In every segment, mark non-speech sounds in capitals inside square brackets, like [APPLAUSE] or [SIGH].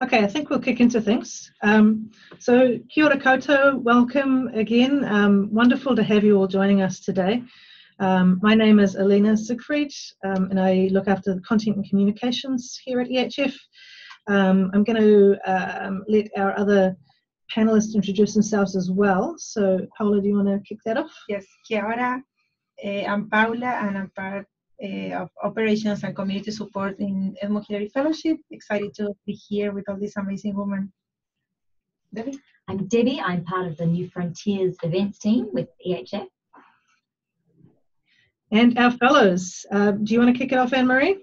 Okay, I think we'll kick into things. Um, so, kia ora koutou, welcome again. Um, wonderful to have you all joining us today. Um, my name is Alina Siegfried, um, and I look after the content and communications here at EHF. Um, I'm going to um, let our other panelists introduce themselves as well. So, Paula, do you want to kick that off? Yes, kia ora. Uh, I'm Paula, and I'm part of operations and community support in Edmund Hillary Fellowship. Excited to be here with all these amazing women. Debbie? I'm Debbie. I'm part of the New Frontiers events team with EHF. And our fellows, uh, do you want to kick it off, Anne Marie?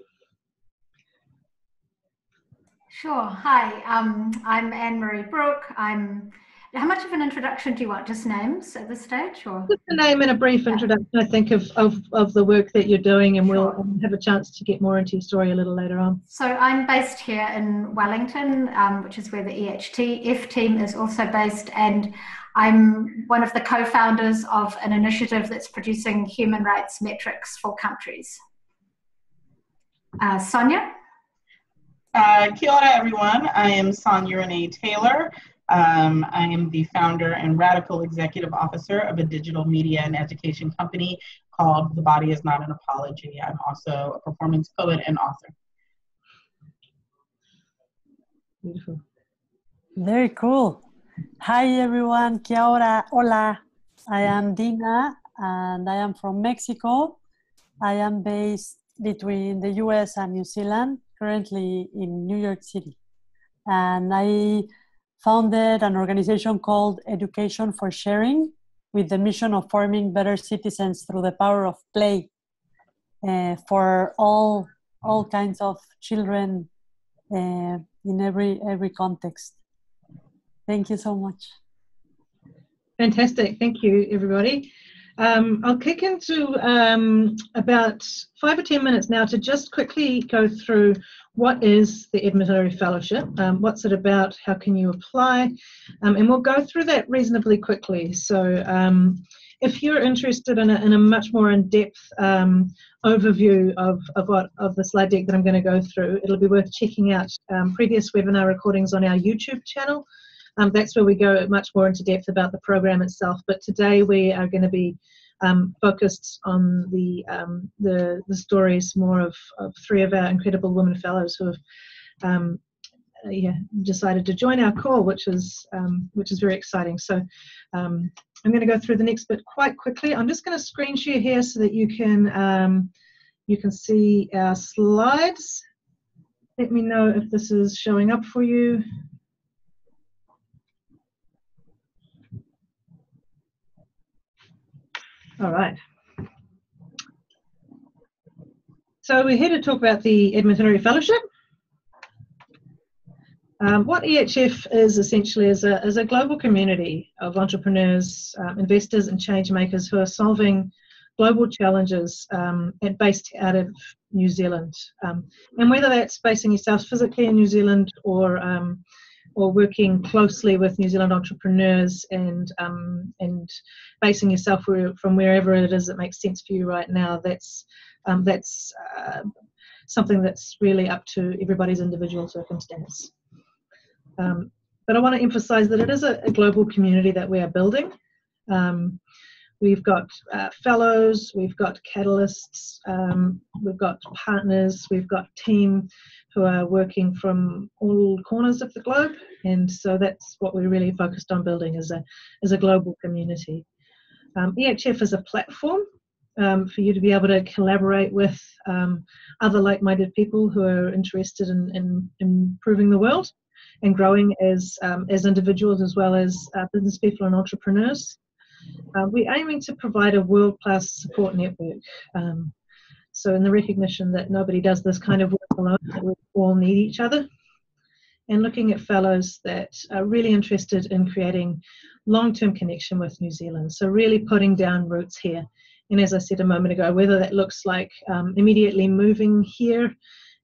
Sure. Hi, um, I'm Anne Marie Brook. I'm how much of an introduction do you want? Just names at this stage, or just a name and a brief introduction, I think, of, of, of the work that you're doing, and sure. we'll have a chance to get more into your story a little later on. So I'm based here in Wellington, um, which is where the EHF team is also based, and I'm one of the co-founders of an initiative that's producing human rights metrics for countries. Uh, Sonya. Uh, kia ora, everyone. I am Sonya Renee Taylor. Um, I am the founder and radical executive officer of a digital media and education company called The Body is Not an Apology. I'm also a performance poet and author. Beautiful. Very cool. Hi, everyone. Kia ora. Hola. I am Dina and I am from Mexico. I am based between the US and New Zealand, currently in New York City. And I founded an organization called Education for Sharing with the mission of forming better citizens through the power of play uh, for all all kinds of children uh, in every every context. Thank you so much. Fantastic. Thank you, everybody. Um, I'll kick into um, about five or ten minutes now to just quickly go through what is the Edmund Hillary Fellowship, um, what's it about, how can you apply, um, and we'll go through that reasonably quickly. So um, if you're interested in a, in a much more in-depth um, overview of, of, what, of the slide deck that I'm going to go through, it'll be worth checking out previous webinar recordings on our YouTube channel. Um, that's where we go much more into depth about the program itself. But today we are going to be um, focused on the, um, the, the stories more of, of three of our incredible women fellows who have um, uh, yeah, decided to join our call, which is um, which is very exciting. So um, I'm going to go through the next bit quite quickly. I'm just going to screen share here so that you can you can see our slides. Let me know if this is showing up for you. All right. So we're here to talk about the Hillary Fellowship. Um, what EHF is essentially is a, is a global community of entrepreneurs, um, investors, and change makers who are solving global challenges um, and based out of New Zealand. Um, and whether that's basing yourself physically in New Zealand or um, or working closely with New Zealand entrepreneurs and um, and basing yourself from wherever it is that makes sense for you right now. That's um, that's uh, something that's really up to everybody's individual circumstance. Um, but I want to emphasize that it is a, a global community that we are building. We've got uh, fellows, we've got catalysts, um, we've got partners, we've got team who are working from all corners of the globe. And so that's what we're really focused on building as a, as a global community. Um, EHF is a platform um, for you to be able to collaborate with um, other like-minded people who are interested in, in, in improving the world and growing as, um, as individuals as well as uh, business people and entrepreneurs. Uh, we're aiming to provide a world-class support network um, so, in the recognition that nobody does this kind of work alone, we all need each other, and looking at fellows that are really interested in creating long term connection with New Zealand. So, really putting down roots here. And as I said a moment ago, whether that looks like um, immediately moving here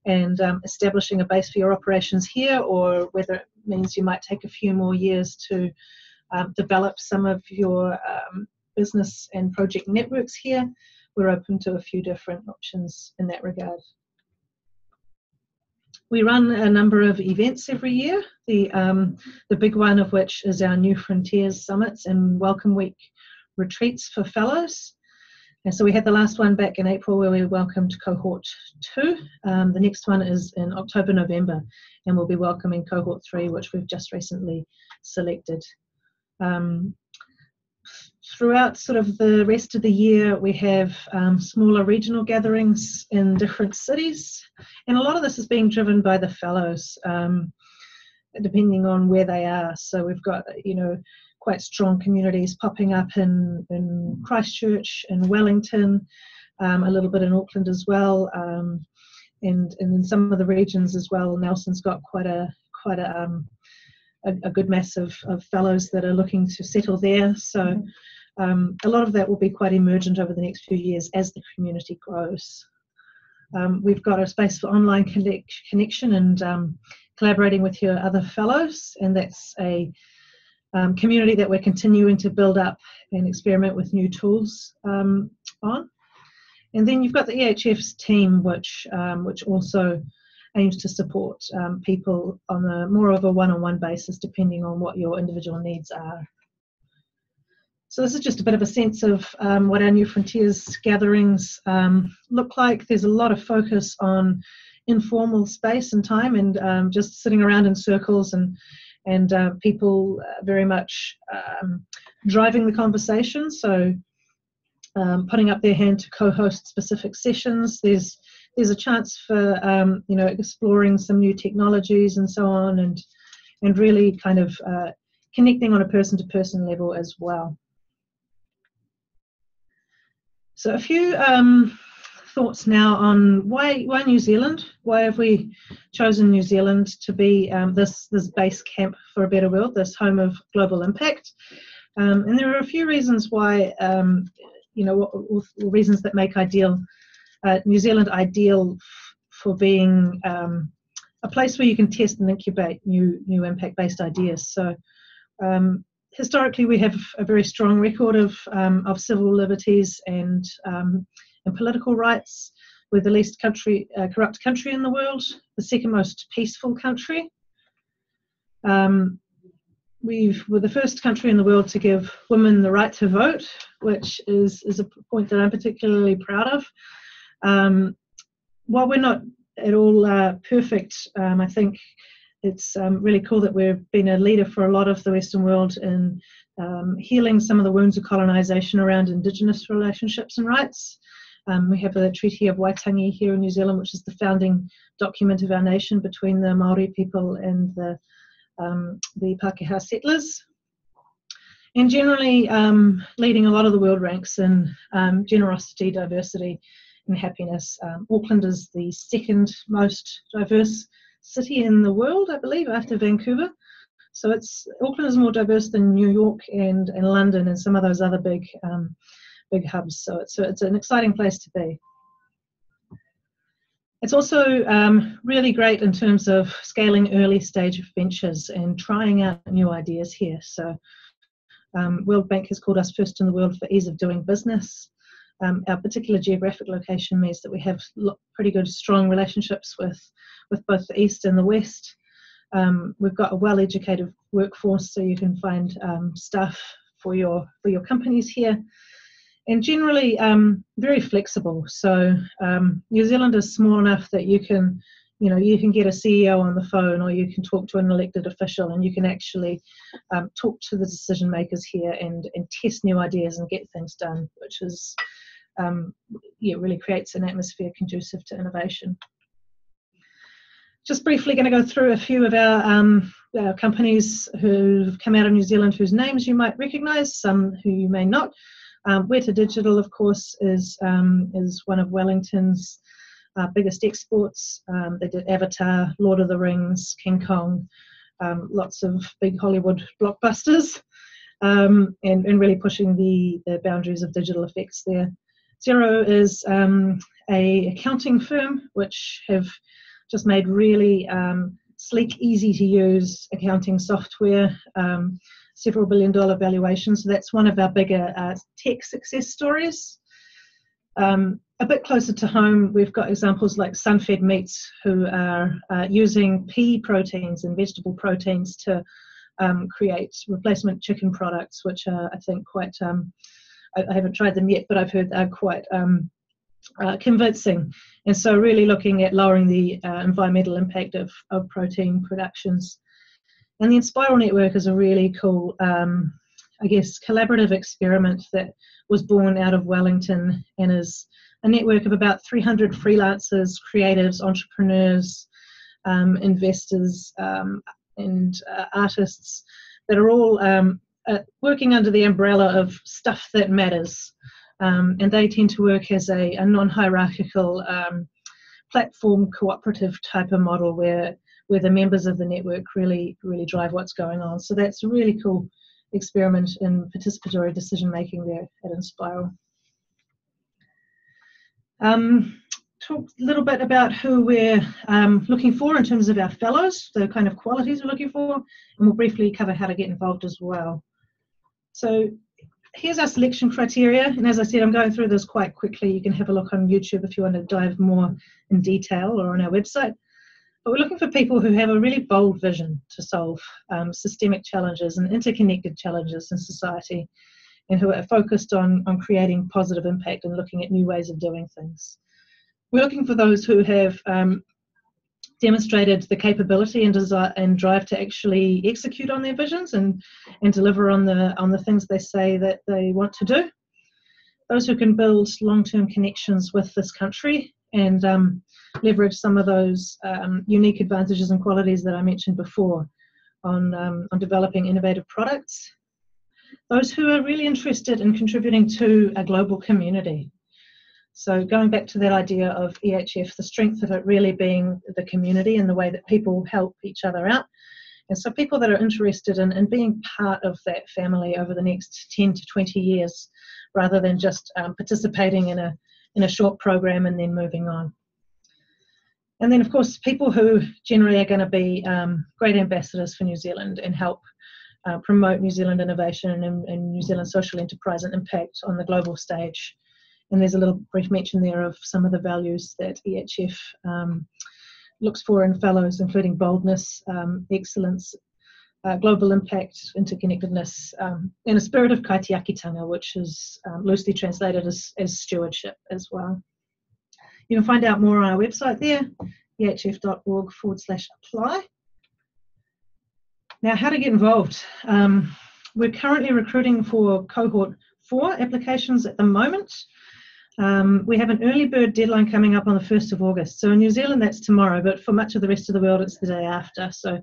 and um, establishing a base for your operations here, or whether it means you might take a few more years to um, develop some of your um, business and project networks here, we're open to a few different options in that regard. we run a number of events every year. The um, the big one of which is our New Frontiers summits and Welcome Week retreats for fellows. And so we had the last one back in April where we welcomed cohort two. Um, the next one is in October, November, and we'll be welcoming cohort three, which we've just recently selected. Um, throughout sort of the rest of the year, we have um, smaller regional gatherings in different cities, and a lot of this is being driven by the fellows, um, depending on where they are. So we've got, you know, quite strong communities popping up in, in Christchurch, in Wellington, um, a little bit in Auckland as well, um, and, and in some of the regions as well. Nelson's got quite a quite a, um, a, a, good mass of, of fellows that are looking to settle there. So um, a lot of that will be quite emergent over the next few years as the community grows. Um, we've got a space for online connect, connection and um, collaborating with your other fellows, and that's a um, community that we're continuing to build up and experiment with new tools um, on. And then you've got the EHF's team, which um, which also aims to support um, people on a more of a one-on-one basis, depending on what your individual needs are. So this is just a bit of a sense of um, what our New Frontiers gatherings um, look like. There's a lot of focus on informal space and time and just sitting around in circles and and uh, people uh, very much um, driving the conversation. So um, putting up their hand to co-host specific sessions. There's there's a chance for um, you know exploring some new technologies and so on, and and really kind of uh, connecting on a person-to-person level as well. So a few um, thoughts now on why why New Zealand? Why have we chosen New Zealand to be um, this this base camp for a better world, this home of global impact? Um, and there are a few reasons why, um, you know, reasons that make ideal uh, New Zealand ideal for being um, a place where you can test and incubate new new impact based ideas. So. Um, historically, we have a very strong record of um, of civil liberties and and political rights. We're the least country, uh, corrupt country in the world, the second most peaceful country. Um, we were the first country in the world to give women the right to vote, which is, is a point that I'm particularly proud of. Um, while we're not at all uh, perfect, um, I think it's um, really cool that we've been a leader for a lot of the Western world in um, healing some of the wounds of colonisation around Indigenous relationships and rights. Um, we have the Treaty of Waitangi here in New Zealand, which is the founding document of our nation between the Maori people and the, um, the Pākehā settlers. And generally um, leading a lot of the world ranks in um, generosity, diversity, and happiness. Um, Auckland is the second most diverse city in the world, I believe, after Vancouver. So it's Auckland is more diverse than New York and, and London and some of those other big um, big hubs. So it's, so it's an exciting place to be. It's also um, really great in terms of scaling early stage ventures and trying out new ideas here. So um, World Bank has called us first in the world for ease of doing business. Um, our particular geographic location means that we have pretty good, strong relationships with, with both the East and the West. Um, we've got a well-educated workforce, so you can find um, staff for your for your companies here and generally um, very flexible. So um, New Zealand is small enough that you can, you know, you can get a CEO on the phone or you can talk to an elected official and you can actually um, talk to the decision makers here and, and test new ideas and get things done, which is, um, yeah, really creates an atmosphere conducive to innovation. Just briefly going to go through a few of our, um, our companies who've come out of New Zealand whose names you might recognise, some who you may not. Um, Weta Digital, of course, is um, is one of Wellington's uh, biggest exports. Um, they did Avatar, Lord of the Rings, King Kong, um, lots of big Hollywood blockbusters, um, and, and really pushing the, the boundaries of digital effects there. Xero is um, a accounting firm which have just made really sleek, easy to use accounting software. Um, several billion dollar valuation. So that's one of our bigger uh, tech success stories. Um, a bit closer to home, we've got examples like Sunfed Meats, who are uh, using pea proteins and vegetable proteins to um, create replacement chicken products, which are, I think, quite. I, I, haven't tried them yet, but I've heard they're quite um, uh, convincing. And so, really looking at lowering the uh, environmental impact of, of protein productions. And the Enspiral Network is a really cool, um, I guess, collaborative experiment that was born out of Wellington and is a network of about 300 freelancers, creatives, entrepreneurs, um, investors, um, and uh, artists that are all um, uh, working under the umbrella of stuff that matters. Um, and they tend to work as a, a non hierarchical um, platform cooperative type of model where, where the members of the network really, really drive what's going on. So that's a really cool experiment in participatory decision making there at Enspiral. Um, talk a little bit about who we're um, looking for in terms of our fellows, the kind of qualities we're looking for, and we'll briefly cover how to get involved as well. So here's our selection criteria, and as I said, I'm going through this quite quickly. You can have a look on YouTube if you want to dive more in detail or on our website. But we're looking for people who have a really bold vision to solve um, systemic challenges and interconnected challenges in society and who are focused on, on creating positive impact and looking at new ways of doing things. We're looking for those who have um, demonstrated the capability and desire and drive to actually execute on their visions and, and deliver on the on the things they say that they want to do. Those who can build long-term connections with this country and um, leverage some of those um, unique advantages and qualities that I mentioned before on, um, on developing innovative products those who are really interested in contributing to a global community. So going back to that idea of EHF, the strength of it really being the community and the way that people help each other out. And so people that are interested in, in being part of that family over the next 10 to 20 years, rather than just um, participating in a, in a short program and then moving on. And then, of course, people who generally are going to be um, great ambassadors for New Zealand and help uh, promote New Zealand innovation and, and, New Zealand social enterprise and impact on the global stage. And there's a little brief mention there of some of the values that EHF um, looks for in fellows, including boldness, um, excellence, uh, global impact, interconnectedness, um, and a spirit of kaitiakitanga, which is um, loosely translated as, as stewardship as well. You can find out more on our website there, ehf.org forward slash apply. Now, how to get involved. Um, we're currently recruiting for cohort four applications at the moment. Um, we have an early bird deadline coming up on the 1st of August. So in New Zealand, that's tomorrow, but for much of the rest of the world, it's the day after. So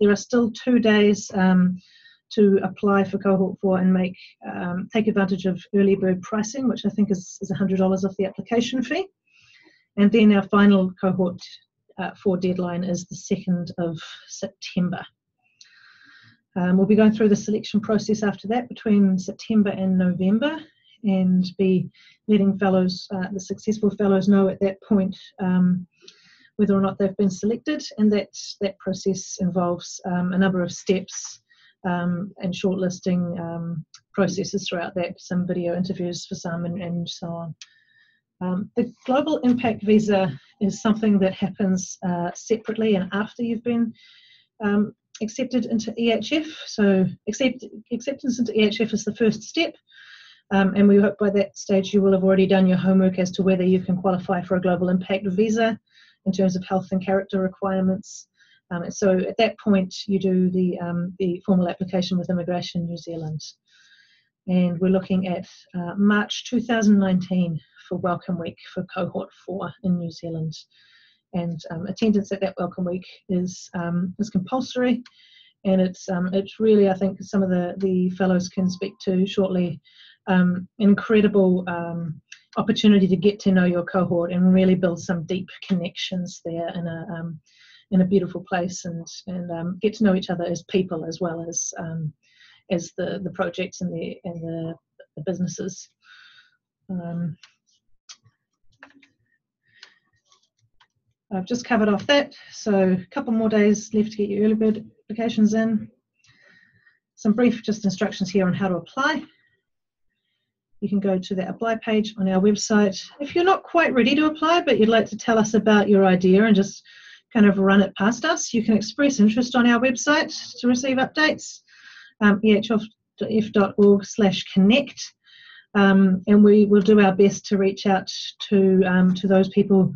there are still two days um, to apply for cohort four and make um, take advantage of early bird pricing, which I think is, is $100 off the application fee. And then our final cohort uh, four deadline is the 2nd of September. Um, we'll be going through the selection process after that between September and November and be letting fellows, uh, the successful fellows know at that point um, whether or not they've been selected and that that process involves um, a number of steps um, and shortlisting um, processes throughout that, some video interviews for some and, and so on. Um, the Global Impact Visa is something that happens uh, separately and after you've been um, accepted into EHF. So accept, acceptance into EHF is the first step. Um, and we hope by that stage you will have already done your homework as to whether you can qualify for a global impact visa in terms of health and character requirements. Um, so at that point you do the, um, the formal application with Immigration New Zealand. And we're looking at uh, March 2019 for Welcome Week for Cohort 4 in New Zealand and um, attendance at that welcome week is um, is compulsory and it's um, it's really I think some of the the fellows can speak to shortly um, incredible um, opportunity to get to know your cohort and really build some deep connections there in a um, in a beautiful place and and get to know each other as people as well as as the the projects and the and the, the businesses. Um, I've just covered off that, so a couple more days left to get your early bird applications in. Some brief just instructions here on how to apply. You can go to the apply page on our website. If you're not quite ready to apply, but you'd like to tell us about your idea and just kind of run it past us, you can express interest on our website to receive updates, um, ehf.org slash connect. Um, and we will do our best to reach out to, um, to those people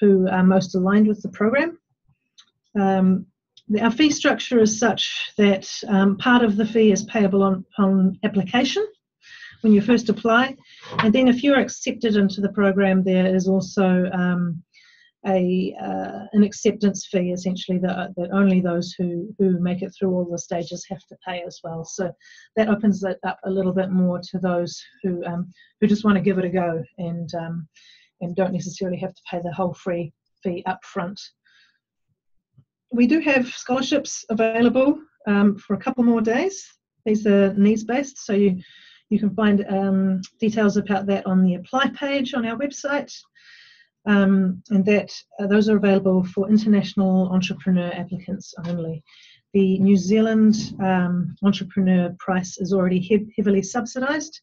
who are most aligned with the program. Um, our fee structure is such that um, part of the fee is payable on, on application when you first apply, and then if you're accepted into the program, there is also um, a uh, an acceptance fee essentially that, that only those who who make it through all the stages have to pay as well. So that opens it up a little bit more to those who um, who just want to give it a go and um, and don't necessarily have to pay the whole free fee up front we do have scholarships available um, for a couple more days. These are needs based, so you you can find um, details about that on the apply page on our website. Um, and that uh, those are available for international entrepreneur applicants only. The New Zealand um, entrepreneur price is already he- heavily subsidised,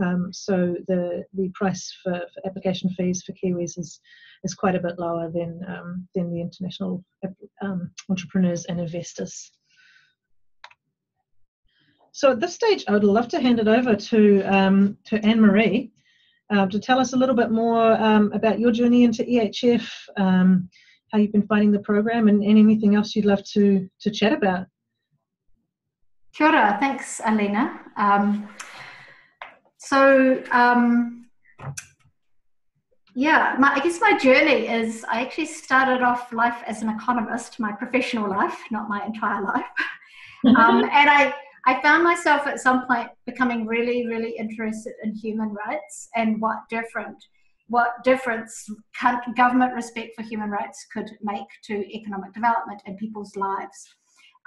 um, so the the price for, for, application fees for Kiwis is is quite a bit lower than um, than the international um, entrepreneurs and investors. So at this stage, I would love to hand it over to um, to Anne Marie uh, to tell us a little bit more um, about your journey into EHF, um, how you've been finding the program, and, and anything else you'd love to to chat about. Kia ora, thanks, Alina. Um, so, um, yeah, my, I guess my journey is I actually started off life as an economist, my professional life, not my entire life. [LAUGHS] um, and I, I found myself at some point becoming really, really interested in human rights and what different, what difference government respect for human rights could make to economic development and people's lives.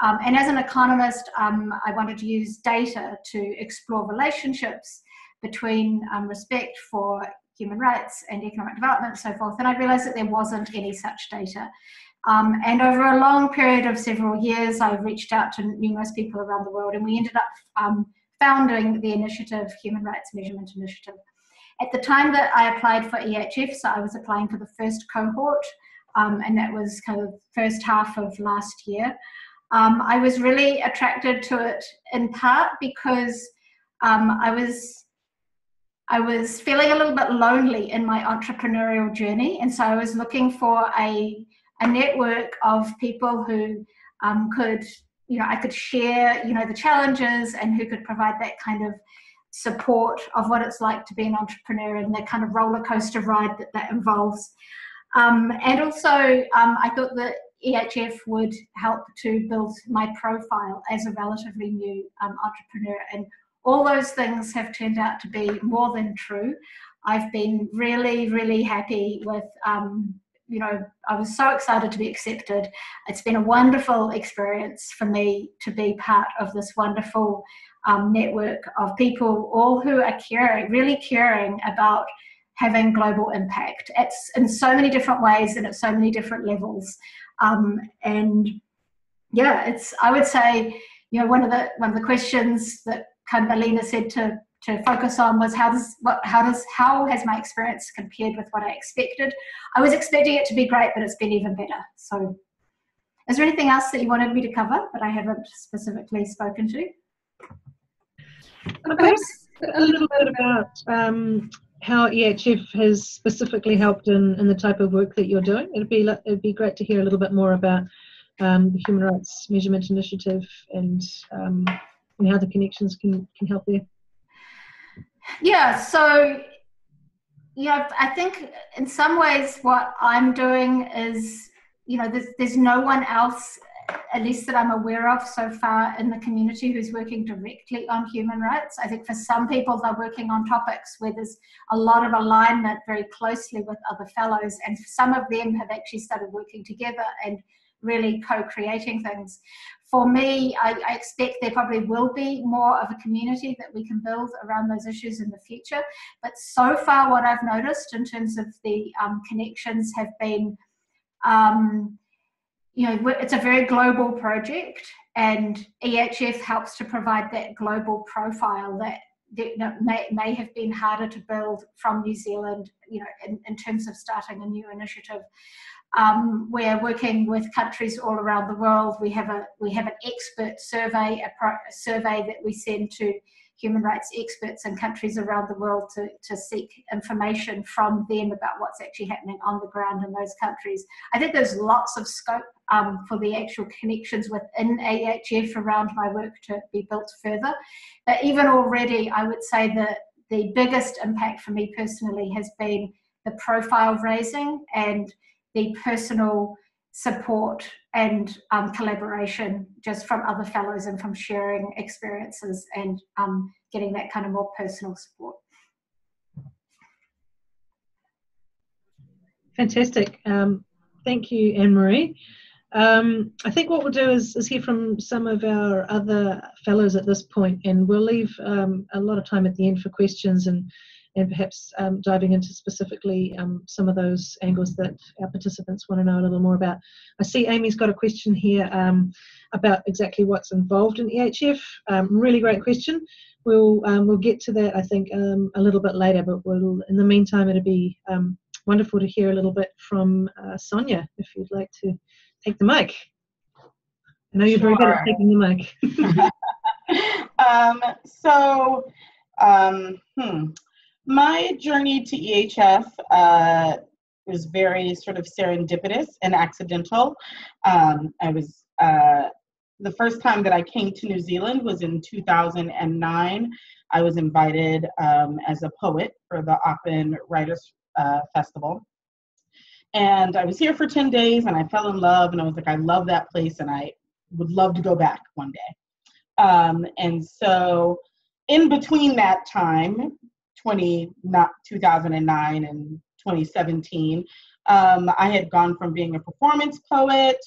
Um, and as an economist, um, I wanted to use data to explore relationships between um, respect for human rights and economic development and so forth. And I realized that there wasn't any such data. Um, and over a long period of several years, I've reached out to numerous people around the world, and we ended up um, founding the initiative, Human Rights Measurement Initiative. At the time that I applied for EHF, so I was applying for the first cohort, um, and that was kind of first half of last year. Um, I was really attracted to it in part because um, I was I was feeling a little bit lonely in my entrepreneurial journey, and so I was looking for a a network of people who um, could, you know, I could share, you know, the challenges and who could provide that kind of support of what it's like to be an entrepreneur and the kind of roller coaster ride that that involves. Um, and also, um, I thought that EHF would help to build my profile as a relatively new um, entrepreneur and all those things have turned out to be more than true. I've been really, really happy with, um, you know, I was so excited to be accepted. It's been a wonderful experience for me to be part of this wonderful um, network of people, all who are caring, really caring about having global impact. It's in so many different ways and at so many different levels. Um, and yeah, it's, I would say, you know, one of the, one of the questions that kind of Alina said to to focus on was how does what how does how has my experience compared with what I expected? I was expecting it to be great, but it's been even better. So, is there anything else that you wanted me to cover that I haven't specifically spoken to? Perhaps a little bit about um, how EHF has specifically helped in, in the type of work that you're doing. It'd be it'd be great to hear a little bit more about um, the Human Rights Measurement Initiative and um, and how the connections can can help there yeah so yeah i think in some ways what i'm doing is you know there's, there's no one else at least that i'm aware of so far in the community who's working directly on human rights. I think for some people they're working on topics where there's a lot of alignment very closely with other fellows and some of them have actually started working together and really co-creating things for me, I, I, expect there probably will be more of a community that we can build around those issues in the future. But so far, what I've noticed in terms of the um, connections have been, um, you know, it's a very global project, and EHF helps to provide that global profile that that may, may have been harder to build from New Zealand, you know, in, in terms of starting a new initiative. Um, we're working with countries all around the world. We have a we have an expert survey, a, pro, a survey that we send to human rights experts in countries around the world to, to seek information from them about what's actually happening on the ground in those countries. I think there's lots of scope um, for the actual connections within EHF around my work to be built further. But even already, I would say that the biggest impact for me personally has been the profile raising and the personal support and um, collaboration just from other fellows and from sharing experiences and um, getting that kind of more personal support. Fantastic. Um, thank you, Anne Marie. Um, I think what we'll do is, is, hear from some of our other fellows at this point, and we'll leave um, a lot of time at the end for questions and and perhaps um, diving into specifically um, some of those angles that our participants want to know a little more about. I see Amy's got a question here um, about exactly what's involved in EHF. Um, really great question. We'll um, we'll get to that I think um, a little bit later, but we'll in the meantime it'll be wonderful to hear a little bit from uh, Sonya if you'd like to take the mic. I know you're sure. very good at taking the mic. [LAUGHS] so. hmm my journey to EHF uh, was very sort of serendipitous and accidental. Um, I was uh, the first time that I came to New Zealand was in 2009. I was invited um, as a poet for the Auckland Writers uh, Festival. And I was here for 10 days and I fell in love and I was like, I love that place and I would love to go back one day. Um, and so, in between that time, 20, not 2009 and 2017, um, I had gone from being a performance poet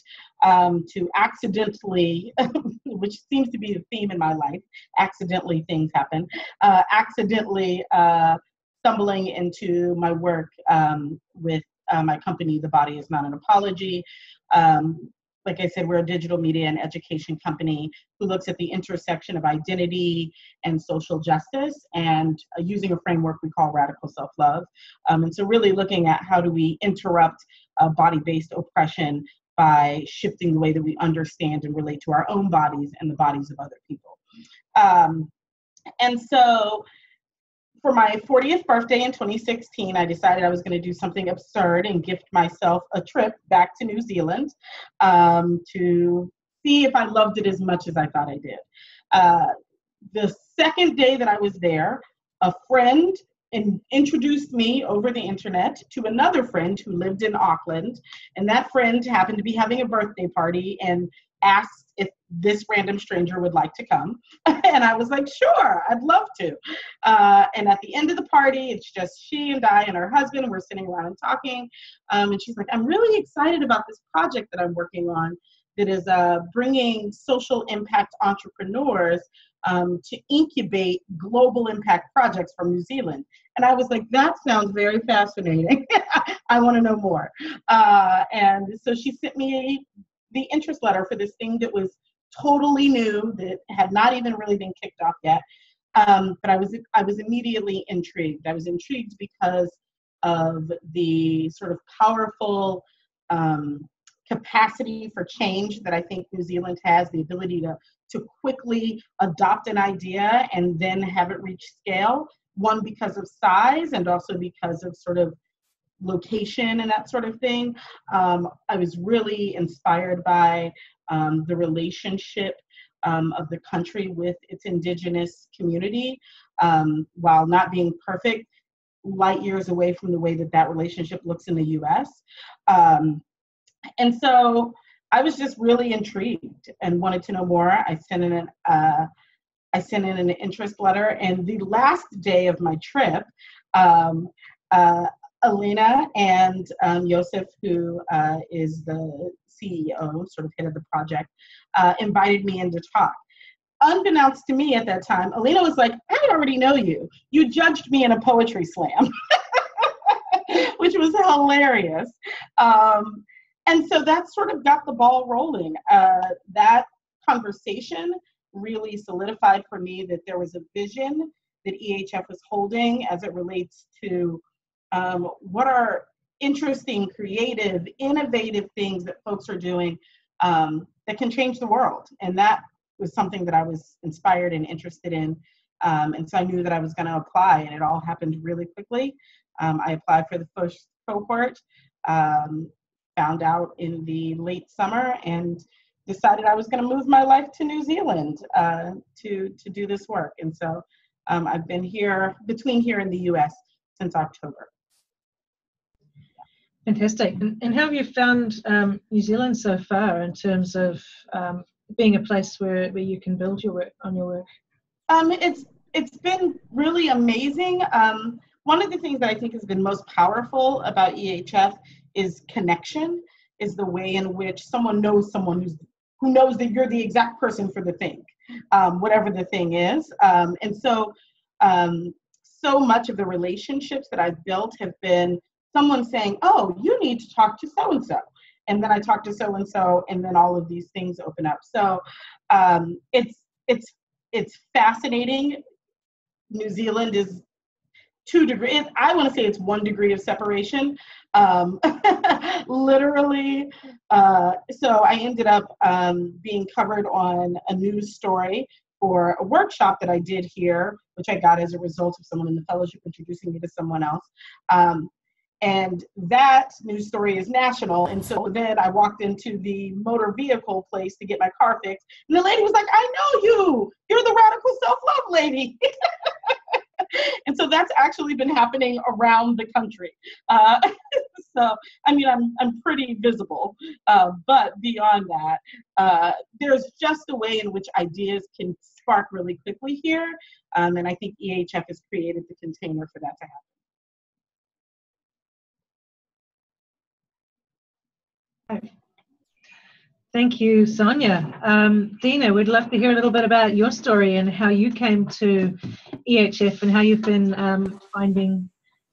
um, to accidentally, [LAUGHS] which seems to be the theme in my life, accidentally things happen, uh, accidentally uh, stumbling into my work um, with uh, my company, The Body is Not an Apology, um, like I said, we're a digital media and education company who looks at the intersection of identity and social justice and uh, using a framework we call radical self love. Um, and so, really looking at how do we interrupt uh, body based oppression by shifting the way that we understand and relate to our own bodies and the bodies of other people. Um, and so, for my 40th birthday in 2016, I decided I was going to do something absurd and gift myself a trip back to New Zealand um, to see if I loved it as much as I thought I did. Uh, the second day that I was there, a friend in, introduced me over the internet to another friend who lived in Auckland, and that friend happened to be having a birthday party and asked if this random stranger would like to come. [LAUGHS] and I was like, sure, I'd love to. Uh, and at the end of the party, it's just she and I and her husband. We're sitting around and talking. Um, and she's like, I'm really excited about this project that I'm working on that is uh, bringing social impact entrepreneurs um, to incubate global impact projects from New Zealand. And I was like, that sounds very fascinating. [LAUGHS] I want to know more. Uh, and so she sent me the interest letter for this thing that was totally new that had not even really been kicked off yet. Um, but I was I was immediately intrigued. I was intrigued because of the sort of powerful um, capacity for change that I think New Zealand has, the ability to to quickly adopt an idea and then have it reach scale. One because of size and also because of sort of location and that sort of thing. Um, I was really inspired by um, the relationship um, of the country with its indigenous community. Um, while not being perfect, light years away from the way that that relationship looks in the US. Um, and so I was just really intrigued and wanted to know more. I sent in an uh, I sent in an interest letter, and the last day of my trip, um, uh, Alina and um, Joseph, who uh, is the CEO, sort of head of the project, uh, invited me in to talk. Unbeknownst to me at that time, Alina was like, I already know you. You judged me in a poetry slam, [LAUGHS] which was hilarious. Um, and so that sort of got the ball rolling. Uh, that conversation really solidified for me that there was a vision that EHF was holding as it relates to um, what are interesting, creative, innovative things that folks are doing um, that can change the world. And that was something that I was inspired and interested in. Um, and so I knew that I was going to apply, and it all happened really quickly. Um, I applied for the first cohort, um, found out in the late summer, and decided I was going to move my life to New Zealand uh, to to do this work. And so um, I've been here between here and the U.S. since October. Fantastic. And, and how have you found um, New Zealand so far in terms of um, being a place where, where you can build your work on your work? Um, it's it's been really amazing. Um, one of the things that I think has been most powerful about EHF is connection. Is the way in which someone knows someone who's who knows that you're the exact person for the thing, um, whatever the thing is. Um, and so, um, so much of the relationships that I've built have been someone saying, "Oh, you need to talk to so and so," and then I talk to so and so, and then all of these things open up. So um, it's it's it's fascinating. New Zealand is two degrees. I want to say it's one degree of separation, um, [LAUGHS] literally. Uh, so I ended up um, being covered on a news story for a workshop that I did here, which I got as a result of someone in the fellowship introducing me to someone else. Um, and that news story is national. And so then I walked into the motor vehicle place to get my car fixed. And the lady was like, I know you. You're the radical self love lady. [LAUGHS] and so that's actually been happening around the country. Uh, [LAUGHS] so, I mean, I'm, I'm pretty visible. Uh, but beyond that, uh, there's just a way in which ideas can spark really quickly here. Um, and I think EHF has created the container for that to happen. Thank you, Sonya. Um, Dina, we'd love to hear a little bit about your story and how you came to EHF and how you've been um, finding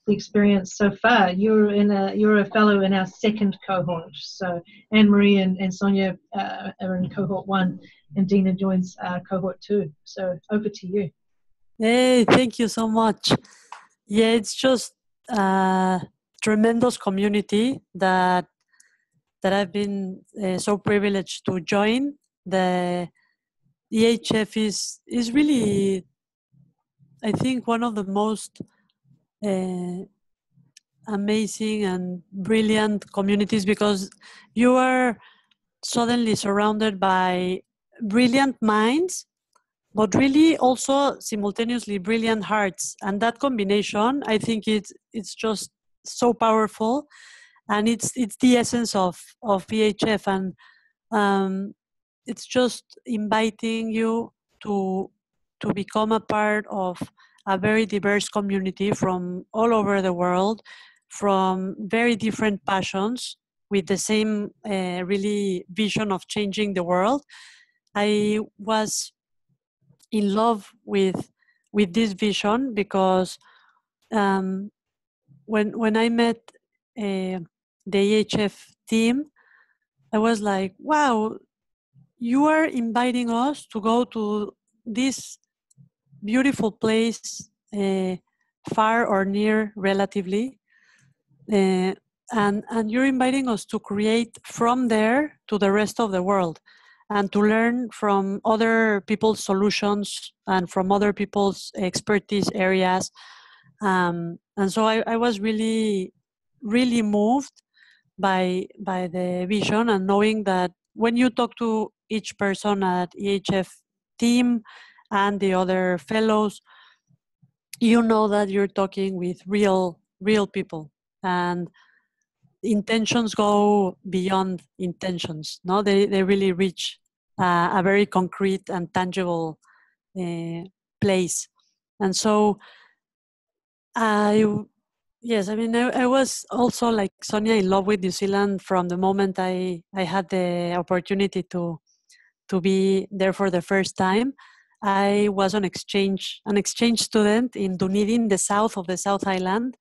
the experience so far. You're in a you're a fellow in our second cohort. So Anne Marie and, and Sonya uh, are in cohort one, and Dina joins uh, cohort two. So over to you. Hey, thank you so much. Yeah, it's just a tremendous community that that I've been uh, so privileged to join. The EHF is is really, I think, one of the most uh, amazing and brilliant communities because you are suddenly surrounded by brilliant minds but really also simultaneously brilliant hearts and that combination i think it's it's just so powerful and it's it's the essence of of EHF, and um, it's just inviting you to to become a part of a very diverse community from all over the world, from very different passions with the same uh, really vision of changing the world. I was in love with with this vision because um, when when I met uh, the EHF team, I was like, wow, you are inviting us to go to this beautiful place, uh, far or near relatively. Uh, and, and you're inviting us to create from there to the rest of the world and to learn from other people's solutions and from other people's expertise areas. Um, and so I, I was really, really moved by by the vision and knowing that when you talk to each person at EHF team and the other fellows, you know that you're talking with real real people. And intentions go beyond intentions no? They, they really reach uh, a very concrete and tangible uh, place. And so i Yes, I mean, I, I, was also like Sonya in love with New Zealand from the moment I, I had the opportunity to to be there for the first time. I was an exchange an exchange student in Dunedin, the south of the South Island,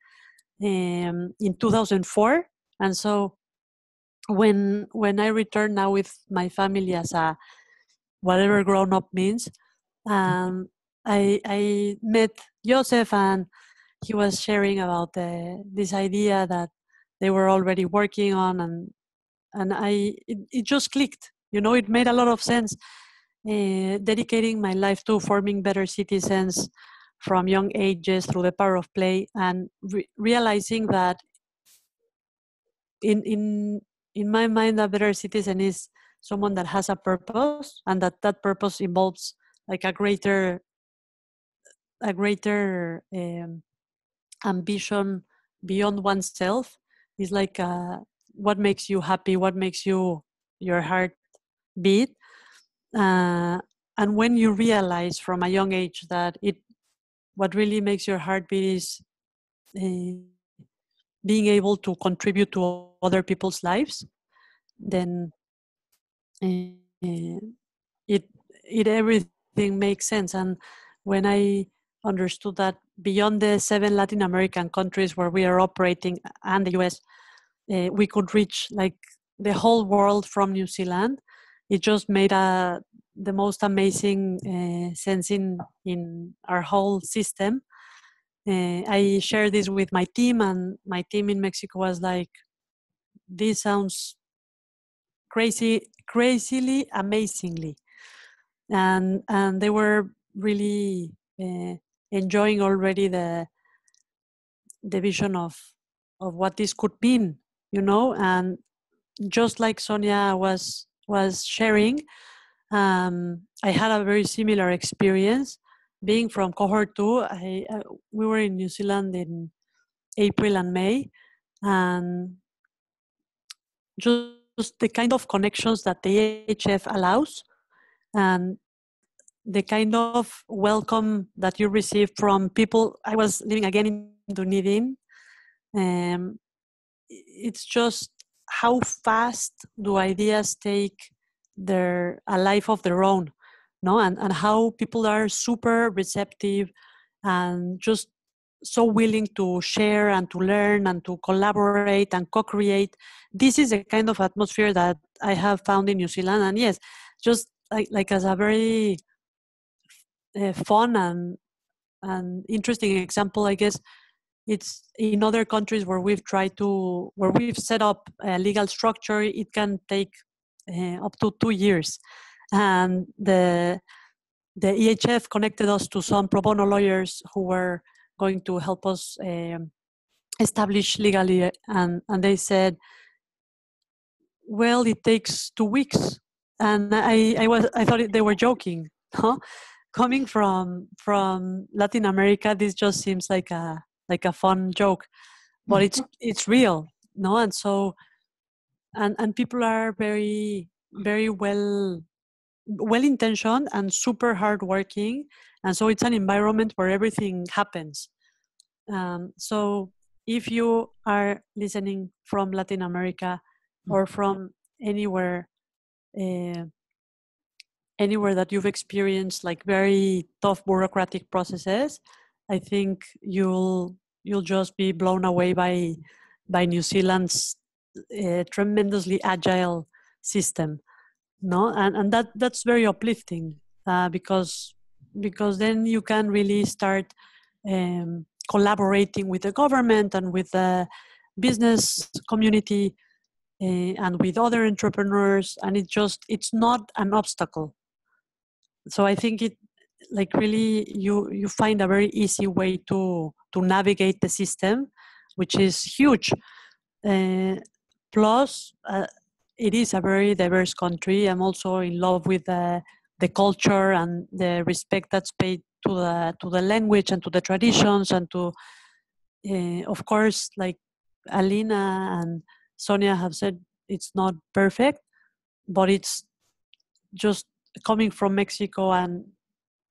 um, in 2004, and so when when I returned now with my family as a whatever grown up means, um, I I met Joseph, and he was sharing about the, this idea that they were already working on, and and I it, it just clicked. You know, it made a lot of sense. Uh, dedicating my life to forming better citizens from young ages through the power of play, and re- realizing that in in in my mind, a better citizen is someone that has a purpose, and that that purpose involves like a greater a greater um, ambition beyond oneself is like uh, what makes you happy what makes you your heart beat. Uh, and when you realize from a young age that it what really makes your heart beat is uh, being able to contribute to other people's lives then uh, it it everything makes sense. And when i understood that beyond the seven Latin American countries where we are operating and the US, uh, we could reach like the whole world from New Zealand. It just made a, the most amazing uh, sense in, in our whole system. Uh, I shared this with my team, and my team in Mexico was like, "This sounds crazy, crazily, amazingly," and and they were really uh, enjoying already the the vision of of what this could mean you know? And just like Sonya was was sharing um, i had a very similar experience. Being from cohort 2 I, uh, we were in new zealand in april and may and just the kind of connections that the EHF allows and the kind of welcome that you receive from people. I was living again in Dunedin. Um, it's just how fast do ideas take their a life of their own, no? And and how people are super receptive and just so willing to share and to learn and to collaborate and co-create. This is a kind of atmosphere that I have found in New Zealand. And yes, just like like as a very uh, fun and and interesting example, I guess it's in other countries where we've tried to where we've set up a legal structure. It can take uh, up to two years, and the the EHF connected us to some pro bono lawyers who were going to help us um, establish legally, and and they said, well, it takes two weeks, and I I was I thought they were joking, huh? Coming from from Latin America, this just seems like a like a fun joke, but it's mm-hmm. it's real, no? And so, and and people are very very well well intentioned and super hardworking, and so it's an environment where everything happens. Um, so if you are listening from Latin America or mm-hmm. from anywhere uh, anywhere that you've experienced like very tough bureaucratic processes, I think you'll you'll just be blown away by by New Zealand's uh, tremendously agile system. No, and and that that's very uplifting uh, because because then you can really start um, collaborating with the government and with the business community uh, and with other entrepreneurs and it just it's not an obstacle so i think it like really you you find a very easy way to to navigate the system which is huge. Uh, plus uh, it is a very diverse country. I'm also in love with the the culture and the respect that's paid to the to the language and to the traditions and to uh, of course like Alina and Sonya have said it's not perfect but it's just coming from Mexico and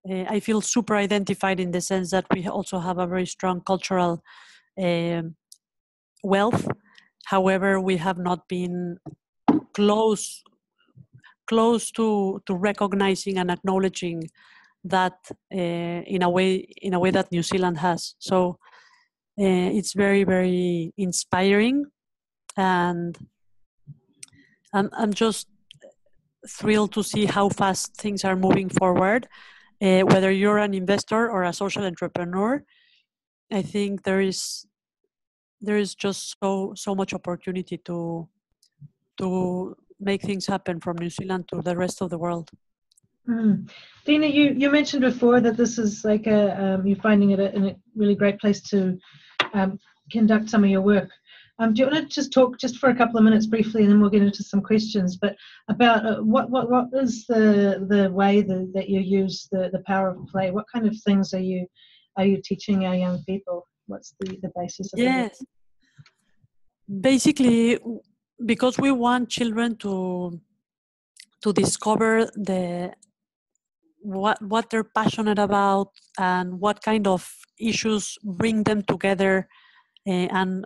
uh, I feel super identified in the sense that we also have a very strong cultural um, wealth. However, we have not been close close to to recognizing and acknowledging that uh, in a way in a way that New Zealand has. So uh, it's very very inspiring, and I'm I'm just thrilled to see how fast things are moving forward uh, whether you're an investor or a social entrepreneur. I think there is there is just so so much opportunity to to make things happen from New Zealand to the rest of the world. Mm. Dina, you, you mentioned before that this is like a um, you're finding it a, a really great place to um, conduct some of your work. Um, do you want to just talk just for a couple of minutes briefly, and then we'll get into some questions? But about uh, what what what is the the way the, that you use the the power of play? What kind of things are you are you teaching our young people? What's the the basis of yes. Basically, because we want children to to discover the what what they're passionate about and what kind of issues bring them together uh, and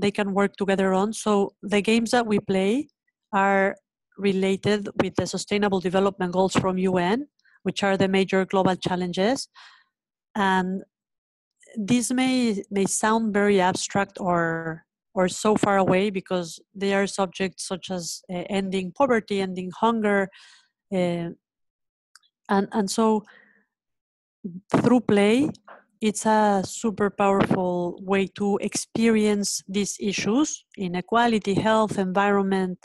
they can work together on. So the games that we play are related with the sustainable development goals from UN which are the major global challenges. And this may may sound very abstract or or so far away because they are subjects such as uh, ending poverty ending hunger uh, and and so through play it's a super powerful way to experience these issues inequality health environment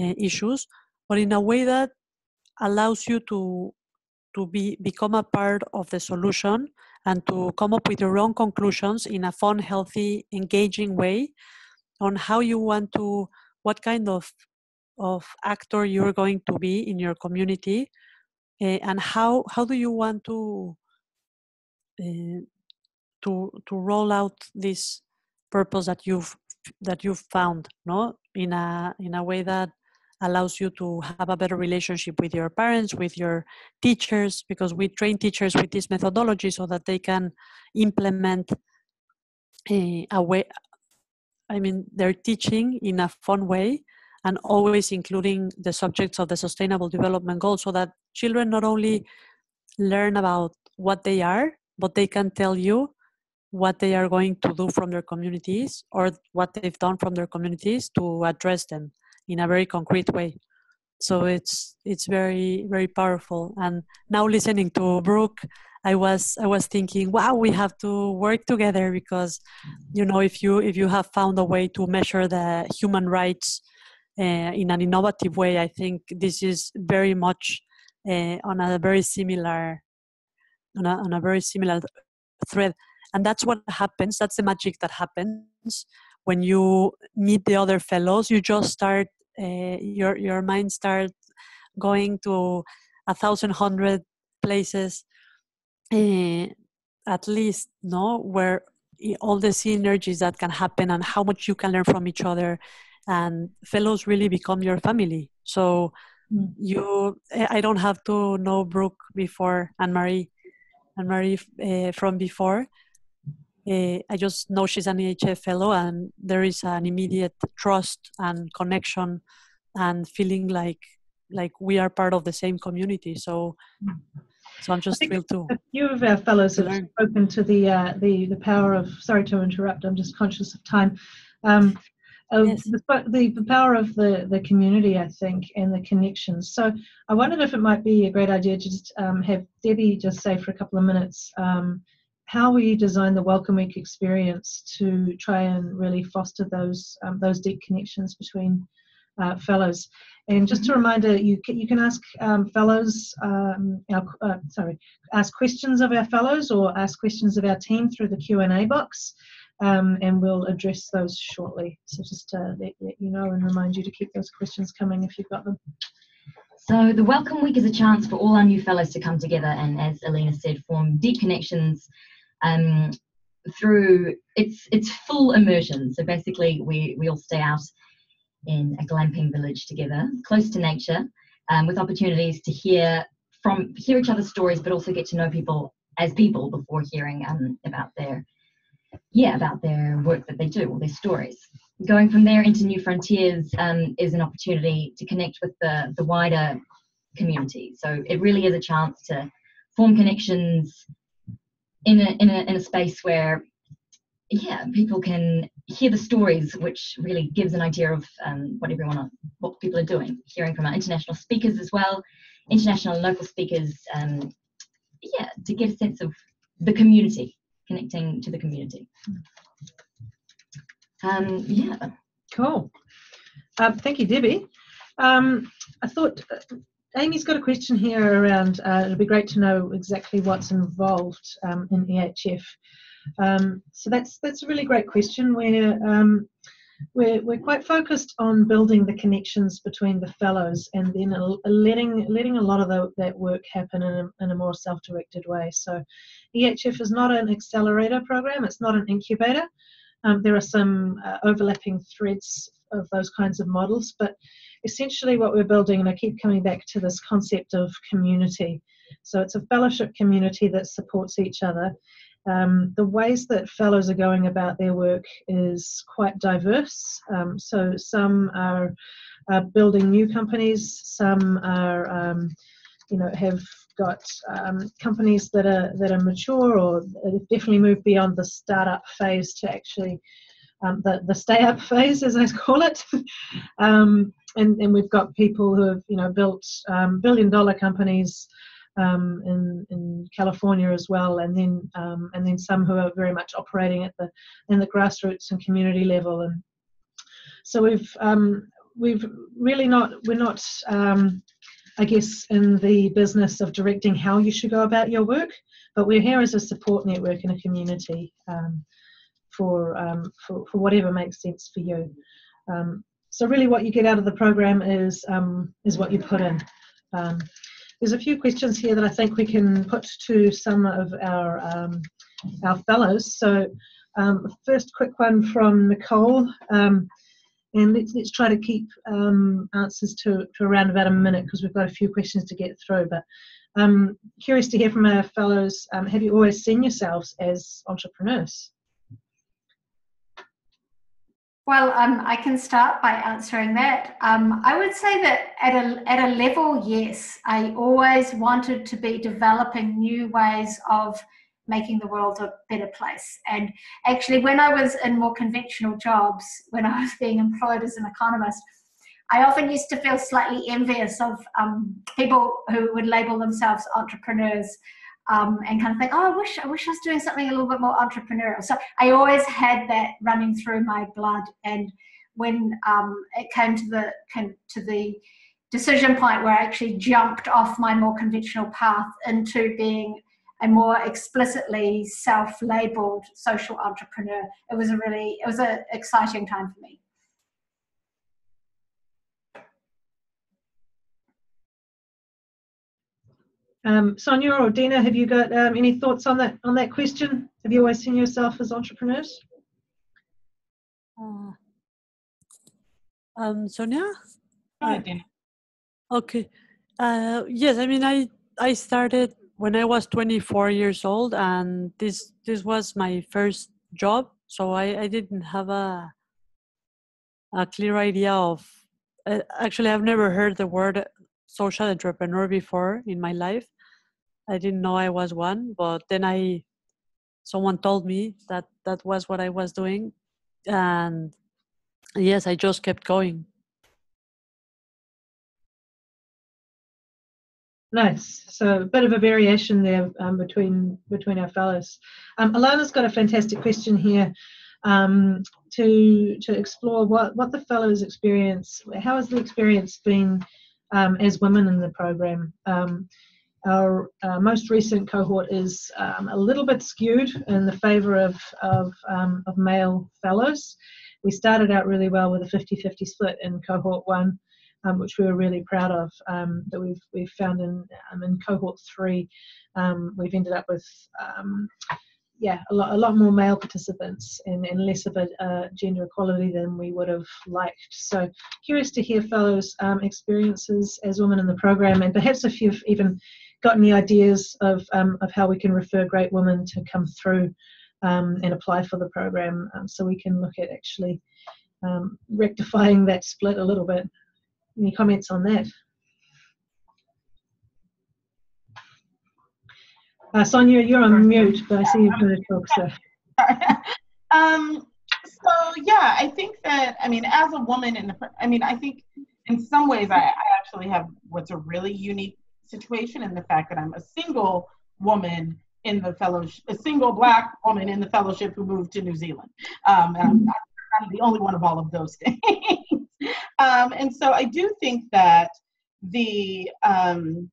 uh, issues but in a way that allows you to to be become a part of the solution and to come up with your own conclusions in a fun healthy engaging way on how you want to what kind of of actor you're going to be in your community uh, and how how do you want to Uh, to to roll out this purpose that you've that you've found no? In a in a way that allows you to have a better relationship with your parents with your teachers because we train teachers with this methodology so that they can implement a, a way i mean they're teaching in a fun way and always including the subjects of the sustainable development goals so that children not only learn about what they are but they can tell you what they are going to do from their communities or what they've done from their communities to address them in a very concrete way so it's it's very very powerful and now listening to Brook i was i was thinking wow we have to work together because you know if you if you have found a way to measure the human rights uh, in an innovative way. I think this is very much uh, on a very similar on a, on a very similar thread, and that's what happens. That's the magic that happens when you meet the other fellows. You just start uh, your your mind starts going to a thousand hundred places uh, at least no where all the synergies that can happen and how much you can learn from each other and fellows really become your family so mm. you i don't have to know Brook before and marie and marie uh, from before. Uh, i just know she's an ehf fellow and there is an immediate trust and connection and feeling like like we are part of the same community. So so i'm just thrilled too. a few of our fellows have spoken to the uh, the the power of sorry to interrupt i'm just conscious of time. Um, yes. the, the, power of the, the community, I think, and the connections. So I wondered if it might be a great idea to just um, have Debbie just say for a couple of minutes um, how we design the Welcome Week experience to try and really foster those um, those deep connections between uh, fellows. And just a mm-hmm. reminder, you can, you can ask um, fellows, um, our, uh, sorry, ask questions of our fellows or ask questions of our team through the Q&A box um, and we'll address those shortly. So just to let, let you know and remind you to keep those questions coming if you've got them. So the Welcome Week is a chance for all our new fellows to come together and, as Alina said, form deep connections um, through it's it's full immersion. So basically, we we all stay out in a glamping village together, close to nature, um, with opportunities to hear from hear each other's stories, but also get to know people as people before hearing um, about their yeah, about their work that they do or their stories. Going from there into New Frontiers um, is an opportunity to connect with the, the wider community. So it really is a chance to form connections in a, in a, in a space where, yeah, people can hear the stories, which really gives an idea of um, what everyone, what people are doing. Hearing from our international speakers as well, international and local speakers um, yeah, to get a sense of the community, connecting to the community. Um, yeah. Cool. Um, thank you, Debbie. Um, I thought uh, Amy's got a question here around. Uh, it'd be great to know exactly what's involved um, in EHF. Um, so that's that's a really great question. We're, um, we're we're quite focused on building the connections between the fellows and then letting letting a lot of the, that work happen in a, in a more self-directed way. So EHF is not an accelerator program. It's not an incubator. Um, there are some uh, overlapping threads of those kinds of models, but essentially what we're building, and I keep coming back to this concept of community. So it's a fellowship community that supports each other. Um, the ways that fellows are going about their work is quite diverse. Um, so some are, are, building new companies, some are, um, you know, have got um, companies that are that are mature or definitely moved beyond the startup phase to actually um, the, the stay up [LAUGHS] phase, as I call it. [LAUGHS] um, and, and we've got people who have, you know, built billion dollar companies um, in, in California as well, and then um, and then some who are very much operating at the in the grassroots and community level. And so we've um, we've really not we're not I guess in the business of directing how you should go about your work, but we're here as a support network in a community. Um, for, um, for, for whatever makes sense for you. Um, so really what you get out of the program is, um, is what you put in. Um, there's a few questions here that I think we can put to some of our, um, our fellows. So um, first quick one from Nicole. and let's, let's try to keep answers to, to around about a minute because we've got a few questions to get through. But um, curious to hear from our fellows. Um, have you always seen yourselves as entrepreneurs? Well, um, I can start by answering that. Um, I would say that at a, at a level, yes, I always wanted to be developing new ways of making the world a better place. And actually, when I was in more conventional jobs, when I was being employed as an economist, I often used to feel slightly envious of um, people who would label themselves entrepreneurs um, and kind of think, oh, I wish I wish I was doing something a little bit more entrepreneurial. So I always had that running through my blood. And when um, it came to the to the decision point where I actually jumped off my more conventional path into being a more explicitly self-labeled social entrepreneur, it was a really it was an exciting time for me. Um, Sonya or Dina, have you got um, any thoughts on that on that question? Have you always seen yourself as entrepreneurs? Uh, um, Sonya. Hi, Dina. Okay. Uh, yes, I mean, I I started when I was 24 years old, and this this was my first job, so I, I didn't have a a clear idea of. Uh, actually, I've never heard the word social entrepreneur before in my life. I didn't know I was one, but then I someone told me that that was what I was doing, and yes, I just kept going. Nice. So a bit of a variation there um, between between our fellows. Um, Alana's got a fantastic question here um, to to explore what what the fellows experience. How has the experience been um, as women in the program. Um, our uh, most recent cohort is um, a little bit skewed in the favour of, of, um, of, male fellows. We started out really well with a 50 50 split in cohort one, um, which we were really proud of. Um, that we've, we've found in, in cohort three, we've ended up with yeah, a lot, a lot more male participants and, and less of a uh, gender equality than we would have liked. So curious to hear fellows' um, experiences as women in the program, and perhaps if you've even got any ideas of, um, of how we can refer great women to come through um, and apply for the program, um, so we can look at actually um, rectifying that split a little bit. Any comments on that? Uh, Sonya, you're on mute, but I see you're going to talk, so. [LAUGHS] um, so yeah, I think that, I mean, as a woman in the, I mean, I think in some ways I, I actually have what's a really unique situation and the fact that I'm a single woman in the fellowship, a single black woman in the fellowship who moved to New Zealand. Um, and I'm, I'm, the only one of all of those [LAUGHS] things. um, and so I do think that the um,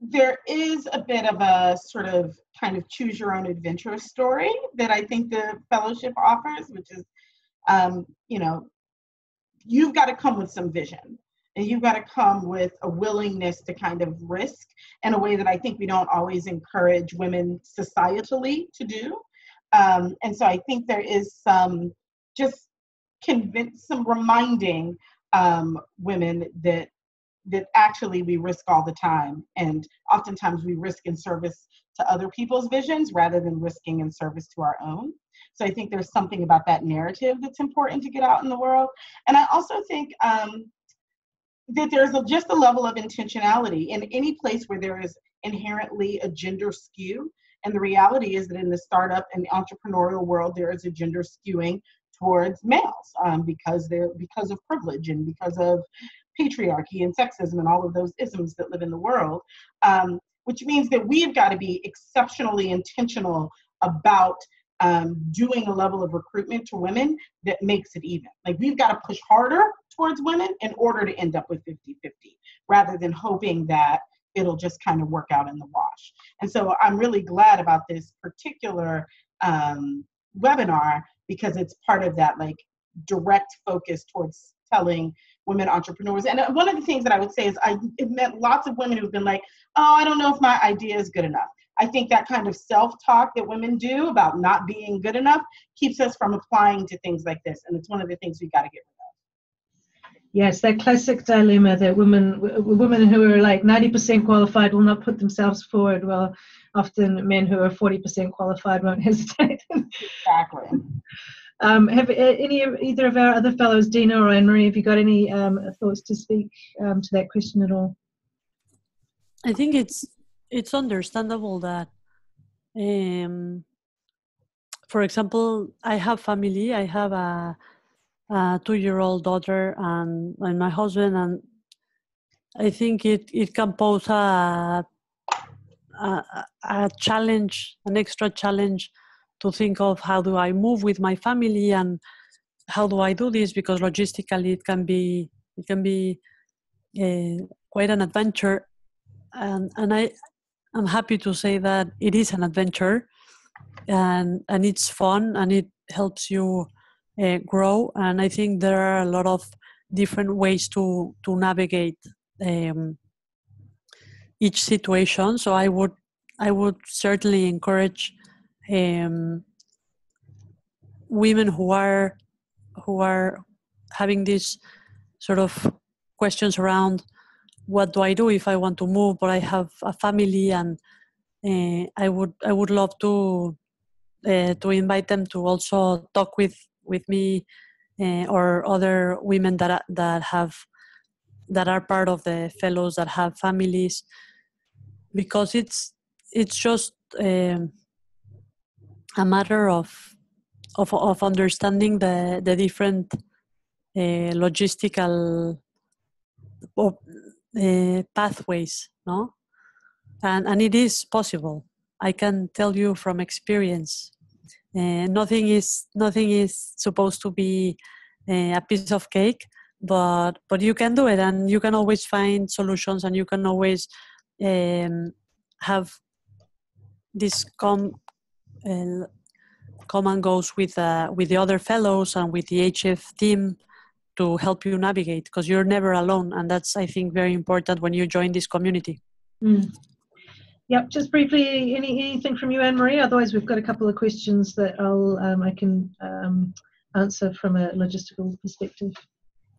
there is a bit of a sort of kind of choose your own adventure story that I think the fellowship offers, which is, um, you know, you've got to come with some vision and you've got to come with a willingness to kind of risk in a way that I think we don't always encourage women societally to do. Um, and so I think there is some just convince some reminding um, women that that actually we risk all the time. And oftentimes we risk in service to other people's visions rather than risking in service to our own. So i think there's something about that narrative that's important to get out in the world. And i also think um, that there's a, just a level of intentionality in any place where there is inherently a gender skew and the reality is that in the startup and entrepreneurial world there is a gender skewing towards males um, because they're because of privilege and because of patriarchy and sexism and all of those isms that live in the world, um, which means that we've got to be exceptionally intentional about um, doing a level of recruitment to women that makes it even. Like we've got to push harder towards women in order to end up with 50 50 rather than hoping that it'll just kind of work out in the wash. And so I'm really glad about this particular um, webinar because it's part of that like direct focus towards telling women entrepreneurs. And uh, one of the things that I would say is I have met lots of women who've been like, oh, I don't know if my idea is good enough. I think that kind of self talk that women do about not being good enough keeps us from applying to things like this. And it's one of the things we've got to get rid of. Yes, that classic dilemma that women women who are like 90% qualified will not put themselves forward, while often men who are 40% qualified won't [LAUGHS] hesitate. exactly. Um, have any either of our other fellows, Dina or Anne Marie, have you got any um, thoughts to speak um, to that question at all? I think it's it's understandable that, um, for example, I have family. I have a, a two-year-old daughter and, and my husband, and I think it it can pose a a, a challenge, an extra challenge to think of how do I move with my family and how do I do this? Because logistically it can be it can be uh, quite an adventure. And and I I'm happy to say that it is an adventure and and it's fun and it helps you uh, grow and I think there are a lot of different ways to to navigate um, each situation. So I would I would certainly encourage um, women who are who are having these sort of questions around what do I do if I want to move, but I have a family and uh, I would I would love to uh, to invite them to also talk with with me uh, or other women that that have that are part of the fellows that have families because it's it's just um, a matter of of, of understanding the the different uh, logistical uh, pathways no? And and it is possible. I can tell you from experience nothing is nothing is supposed to be uh, a piece of cake but but you can do it and you can always find solutions and you can always um, have this come uh, come and goes with uh, with the other fellows and with the EHF team to help you navigate because you're never alone and that's i think very important when you join this community mm. Yep just briefly any, anything from you anne marie otherwise we've got a couple of questions that i'll um, i can um, answer from a logistical perspective.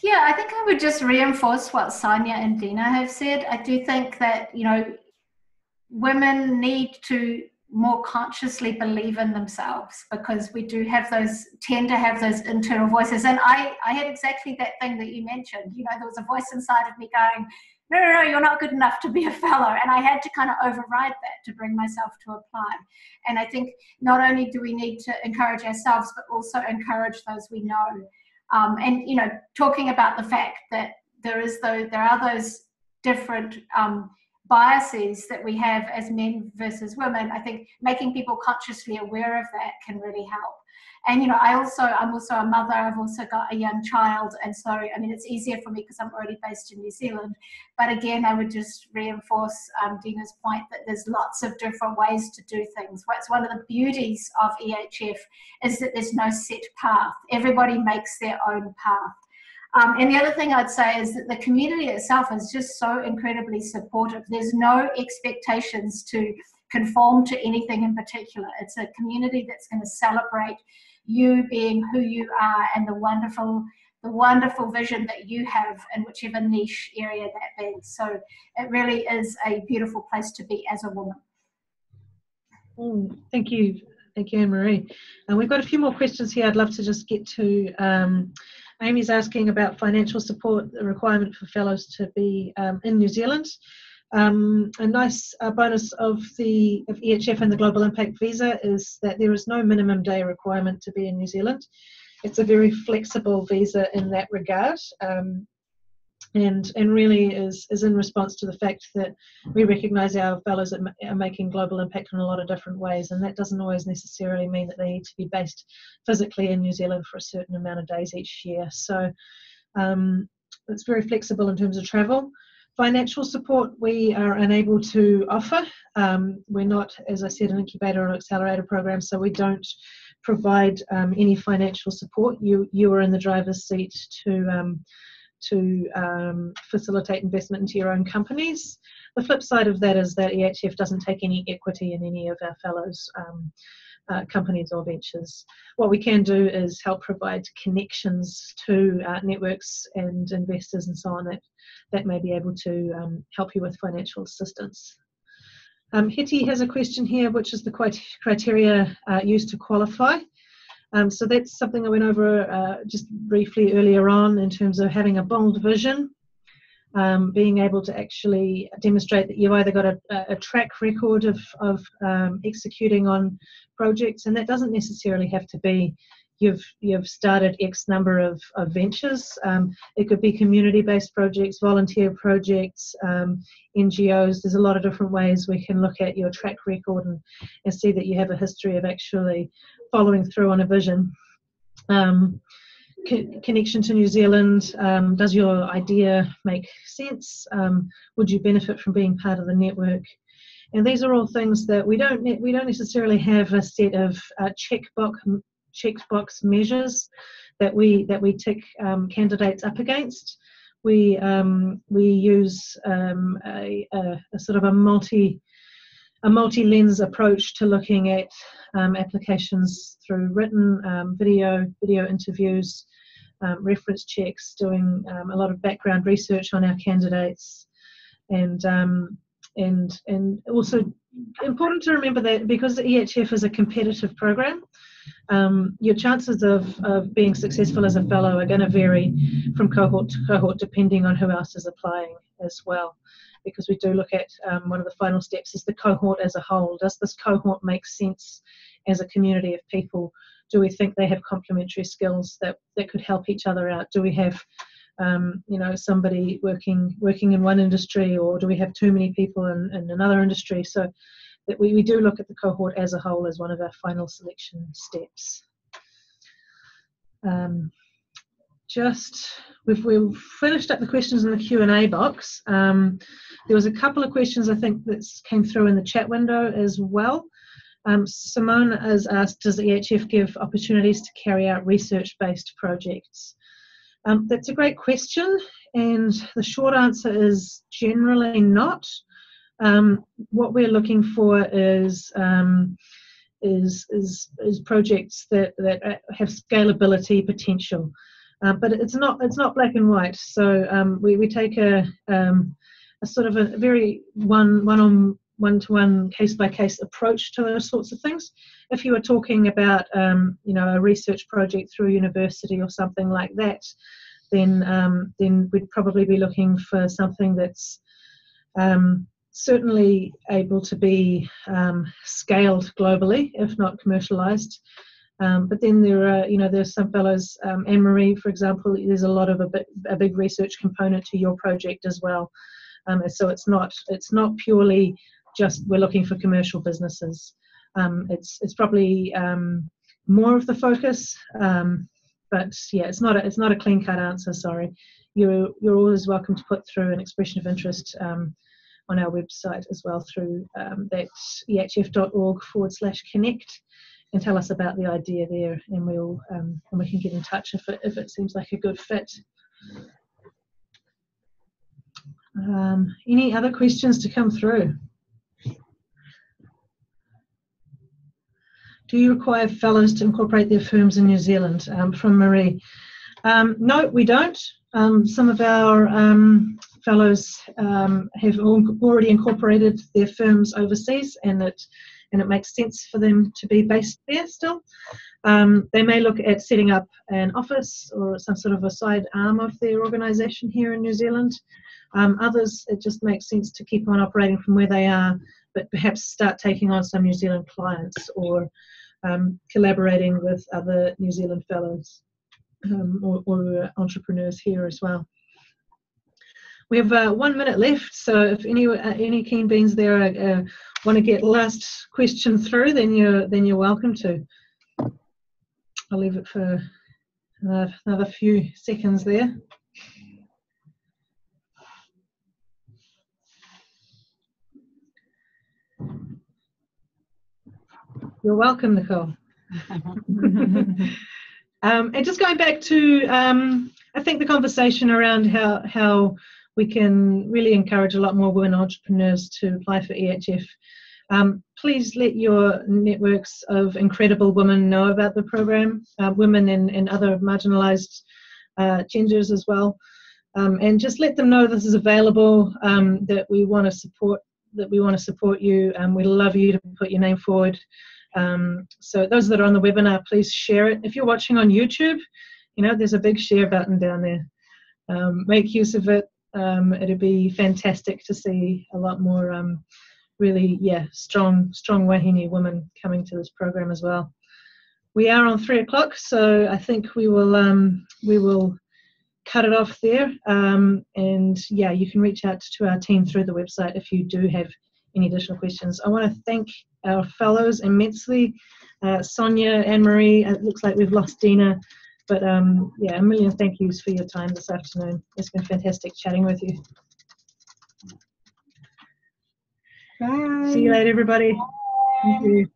Yeah i think i would just reinforce what Sonya and dina have said. I do think that you know women need to more consciously believe in themselves because we do have those tend to have those internal voices. And i i had exactly that thing that you mentioned. You know there was a voice inside of me going no no no you're not good enough to be a fellow. And i had to kind of override that to bring myself to apply. And i think not only do we need to encourage ourselves but also encourage those we know. Um, and you know talking about the fact that there is though there are those different um, biases that we have as men versus women, I think making people consciously aware of that can really help. And you know, I also I'm also a mother. I've also got a young child, and so I mean, it's easier for me because I'm already based in New Zealand. But again, I would just reinforce um, Dina's point that there's lots of different ways to do things. What's one of the beauties of EHF is that there's no set path. Everybody makes their own path. Um, and the other thing I'd say is that the community itself is just so incredibly supportive. There's no expectations to conform to anything in particular. It's a community that's going to celebrate you being who you are and the wonderful the wonderful vision that you have in whichever niche area that be. So it really is a beautiful place to be as a woman. Oh, thank you. Thank you, Anne Marie. And we've got a few more questions here I'd love to just get to. Um, Amy's asking about financial support, the requirement for fellows to be um, in New Zealand. Um, a nice uh, bonus of the of EHF and the Global Impact Visa is that there is no minimum day requirement to be in New Zealand. It's a very flexible visa in that regard. Um, and and really is is in response to the fact that we recognise our fellows are making global impact in a lot of different ways, and that doesn't always necessarily mean that they need to be based physically in New Zealand for a certain amount of days each year. So um, it's very flexible in terms of travel. Financial support we are unable to offer. Um, we're not, as I said, an incubator or an accelerator program, so we don't provide um, any financial support. You you are in the driver's seat to um, to um, facilitate investment into your own companies. The flip side of that is that EHF doesn't take any equity in any of our fellows' um, uh, companies or ventures. What we can do is help provide connections to uh, networks and investors and so on that, that may be able to um, help you with financial assistance. Um, Hetty has a question here, which is the criteria uh, used to qualify. Um, so that's something I went over uh, just briefly earlier on in terms of having a bold vision, um, being able to actually demonstrate that you've either got a, a track record of, of um, executing on projects, and that doesn't necessarily have to be you've you've started X number of, of ventures. Um, it could be community-based projects, volunteer projects, um, NGOs. There's a lot of different ways we can look at your track record and, and see that you have a history of actually following through on a vision. Um, co- connection to New Zealand. Um, does your idea make sense? Um, would you benefit from being part of the network? And these are all things that we don't we don't necessarily have a set of uh, checkbox checkbox measures that we that we tick um, candidates up against. We um, we use um, a, a, a, sort of a multi a multi-lens approach to looking at um, applications through written, um, video, video interviews, um, reference checks, doing um, a lot of background research on our candidates, and um, and and also important to remember that because the EHF is a competitive program, um, your chances of, of being successful as a fellow are going to vary from cohort to cohort depending on who else is applying as well because we do look at um, one of the final steps is the cohort as a whole. Does this cohort make sense as a community of people? Do we think they have complementary skills that, that could help each other out? Do we have um, you know somebody working working in one industry or do we have too many people in, in another industry so that we, we do look at the cohort as a whole as one of our final selection steps um, just we've, we've finished up the questions in the Q&A box. Um, there was a couple of questions I think that came through in the chat window as well. Um, Simone has asked, does EHF give opportunities to carry out research-based projects? Um, that's a great question, and the short answer is generally not. Um, what we're looking for is um, is, is, is projects that, that have scalability potential. Uh, but it's not it's not black and white. So um, we, we take a, um, a sort of a very one one on one to one case by case approach to those sorts of things. If you were talking about um, you know a research project through a university or something like that, then um, then we'd probably be looking for something that's um, certainly able to be um, scaled globally, if not commercialized. Um, but then there are, you know, there's some fellows, um, Anne Marie, for example, there's a lot of a, bit, a big research component to your project as well. Um, so it's not it's not purely just we're looking for commercial businesses. Um, it's it's probably um, more of the focus, um, but yeah, it's not a, it's not a clean cut answer. Sorry, you're you're always welcome to put through an expression of interest on our website as well through that ehf.org forward slash connect and tell us about the idea there, and we'll um, and we can get in touch if it if it seems like a good fit. Um, any other questions to come through? Do you require fellows to incorporate their firms in New Zealand? Um, from Marie. Um, no, we don't. Um, some of our um, fellows um, have already incorporated their firms overseas, and it and it makes sense for them to be based there still. Um, they may look at setting up an office or some sort of a side arm of their organisation here in New Zealand. Um, others, it just makes sense to keep on operating from where they are, but perhaps start taking on some New Zealand clients or um, collaborating with other New Zealand fellows um, or, or, entrepreneurs here as well. We have uh, one minute left, so if any uh, any keen beans there uh, want to get last question through, then you're then you're welcome to. I'll leave it for another few seconds there. You're welcome, Nicole. [LAUGHS] um, and just going back to, um, I think the conversation around how how we can really encourage a lot more women entrepreneurs to apply for EHF. Um, please let your networks of incredible women know about the program, uh, women and, other marginalized uh, genders as well. Um, and just let them know this is available, um, that we want to support that we want to support you and we love you to put your name forward. Um, so those that are on the webinar, please share it. If you're watching on YouTube, you know, there's a big share button down there. Um, make use of it. Um, it'd be fantastic to see a lot more um, really, yeah, strong, strong Wahine women coming to this program as well. We are on three o'clock, so I think we will um, we will cut it off there. Um, and yeah, you can reach out to our team through the website if you do have any additional questions. I want to thank our fellows immensely. Uh, Sonya, Anne-Marie, it looks like we've lost Dina. But um, yeah, a million thank yous for your time this afternoon. It's been fantastic chatting with you. Bye. See you later, everybody. Thank you.